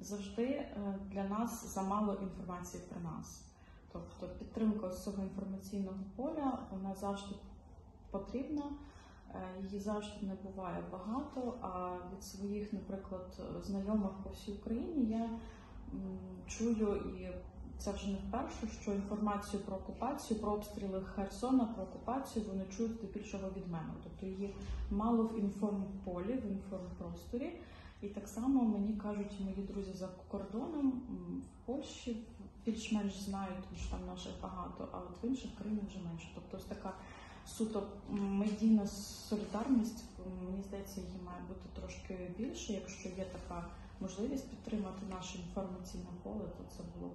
завжди е, для нас замало інформації про нас. Тобто підтримка цього інформаційного поля вона завжди потрібна, е, її завжди не буває багато. А від своїх, наприклад, знайомих по всій Україні я чую і це вже не вперше, що інформацію про окупацію, про обстріли Херсона, про окупацію вони чують здебільшого від мене. Тобто її мало в інформполі, в інформпросторі. І так само мені кажуть мої друзі за кордоном в Польщі більш-менш знають, тому що там наших багато, а от в інших країнах вже менше. Тобто ось така суто медійна солідарність, мені здається, її має бути трошки більше. Якщо є така можливість підтримати наше інформаційне поле, то це було б.